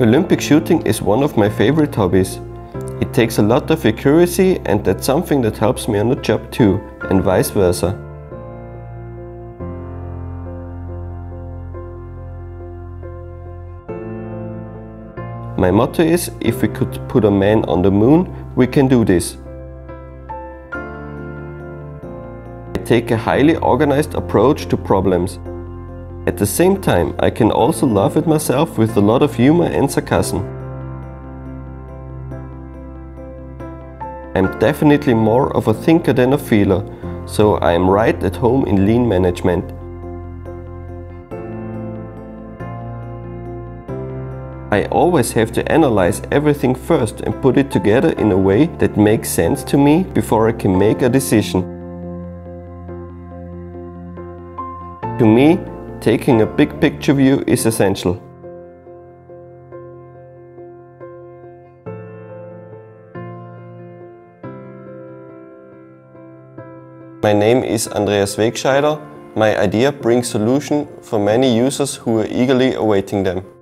Olympic shooting is one of my favorite hobbies. It takes a lot of accuracy and that's something that helps me on the job too, and vice versa. My motto is, if we could put a man on the moon, we can do this. I take a highly organized approach to problems. At the same time, I can also laugh at myself with a lot of humor and sarcasm. I'm definitely more of a thinker than a feeler, so I am right at home in lean management. I always have to analyze everything first and put it together in a way that makes sense to me before I can make a decision. To me, taking a big picture view is essential. My name is Andreas Wegscheider. My idea brings solution for many users who are eagerly awaiting them.